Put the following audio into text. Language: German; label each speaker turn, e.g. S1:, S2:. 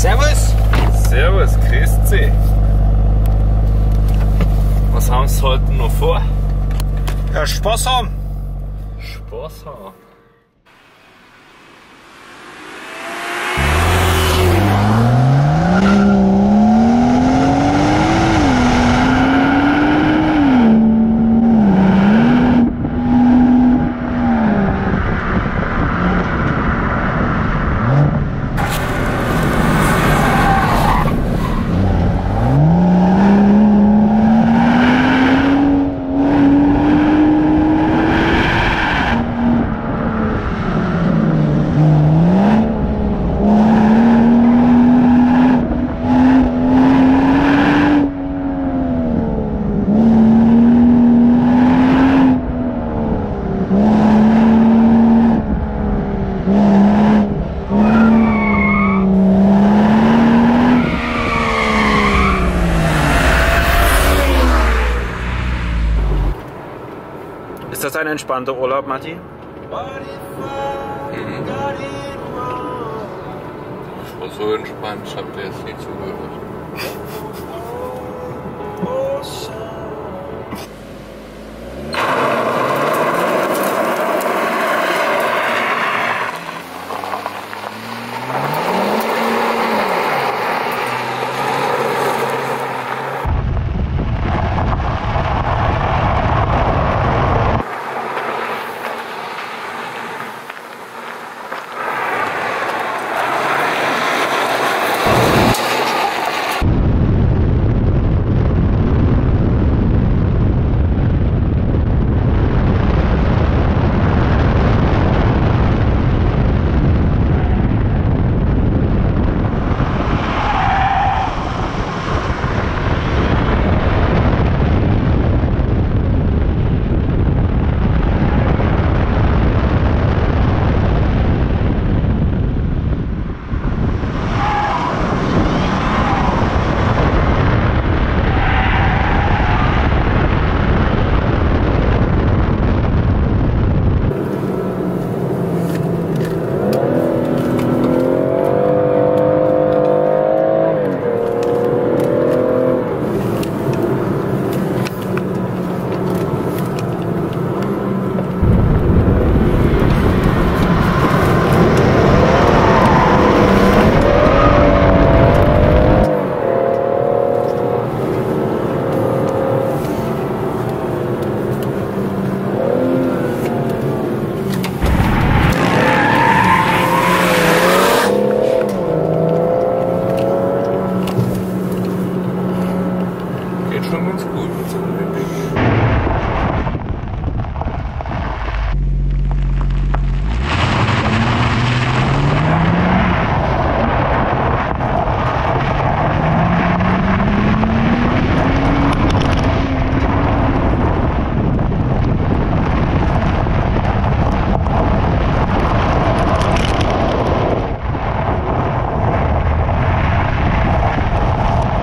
S1: Servus. Servus, grüß Sie. Was haben Sie heute noch vor?
S2: Ja, Spaß haben.
S1: Spaß haben.
S2: Ist das ein entspannter Urlaub, Matti?
S1: Mhm. Das war so entspannt, ich hab dir jetzt nicht zugehört. quilômetros cúbicos.